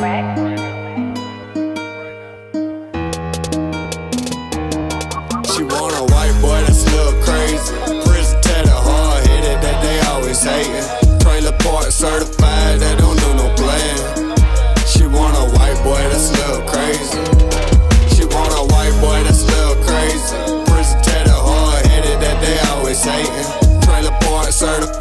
She want a white boy that's a little crazy. Prison tatted hard headed that they always hating. Trailer park certified, that don't do no playing. She want a white boy that's a little crazy. She want a white boy that's a little crazy. Prison tatted hard headed that they always hating. Trailer park certified.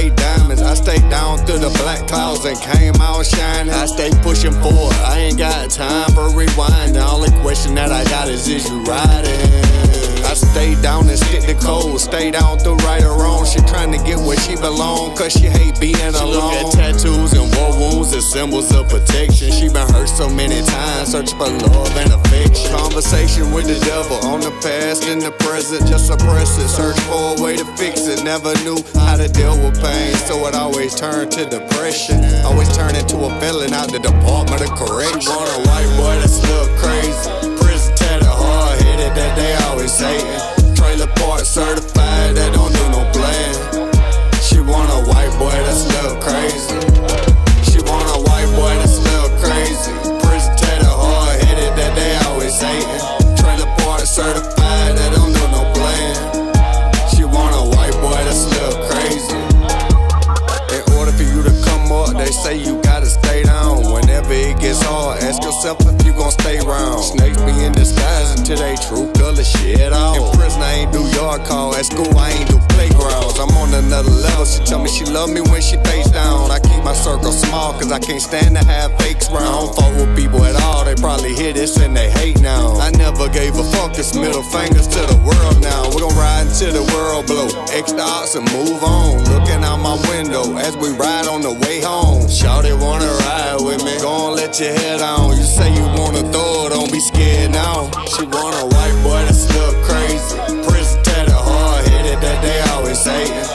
Also diamonds. I stayed down through the black clouds and came out shining. I stay pushing forward, I ain't got time for rewind. The only question that I got is, is you riding? I stay down and stick the code. Stay down through right or wrong. She trying to get where she belong, cause she hate being she alone. Look at tattoos and war wounds as symbols of protection. She been hurt so many times, searching for love and affection. Conversation with the devil on the past and the present. Just suppress it, search for a way to fix it. Never knew how to deal with pain, so it always turned to depression. Always turned into a villain out the Department of Correction. She want a white boy that's a crazy. Prison tatted, hard headed that they always hating. It gets hard, ask yourself if you gon' stay round. Snakes be in disguise until they true color shit out. In prison, I ain't do yard call. At school, I ain't do playgrounds. I'm on another level. She tell me she love me when she face down. I keep my circle small, cause I can't stand to have fakes round. I don't fuck with people at all. They probably hear this and they hate now. I never gave a fuck. It's middle fingers to the world now. We gon' ride until the world blow. Extra ox and move on way home. Shawty wanna ride with me, Go gon' let your head on. You say you wanna throw it, don't be scared now. She want a white boy that's look crazy. Prince tatted hard headed that they always say.